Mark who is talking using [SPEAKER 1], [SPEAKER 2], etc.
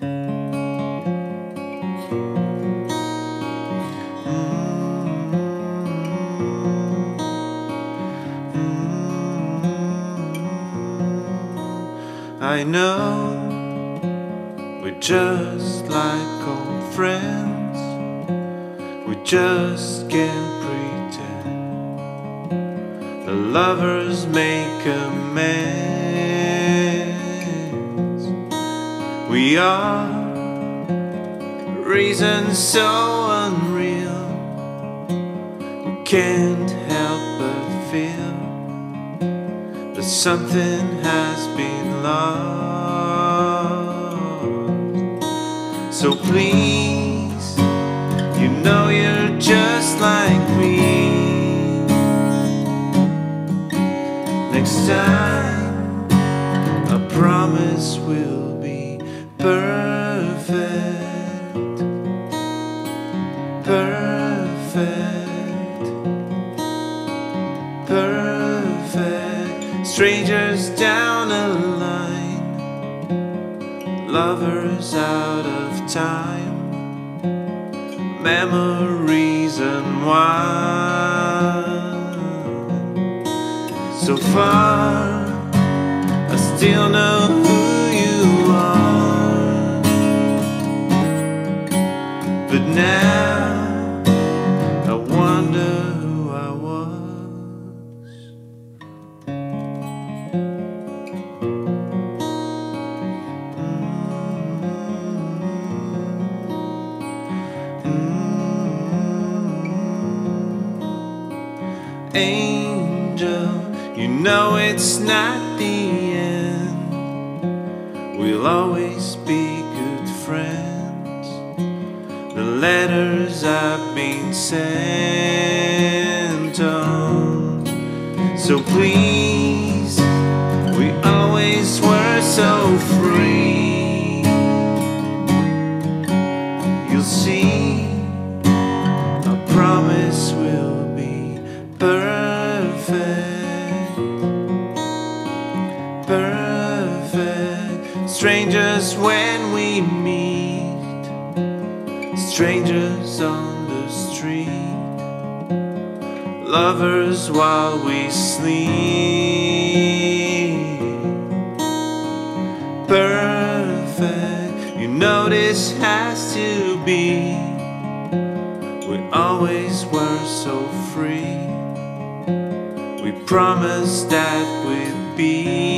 [SPEAKER 1] I know we're just like old friends. We just can't pretend. The lovers make amends. We are reasons so unreal. Can't help but feel that something has been lost. So please, you know you're just like me. Next time, I promise we'll perfect. Perfect. Perfect. Strangers down a line, lovers out of time, memories unwind. So far, I still know Angel, you know it's not the end. We'll always be good friends. The letters I've been sent on. So please, we always were so free. You'll see, Strangers when we meet, strangers on the street lovers while we sleep. Perfect, you know this has to be. We always were so free. We promised that we'd be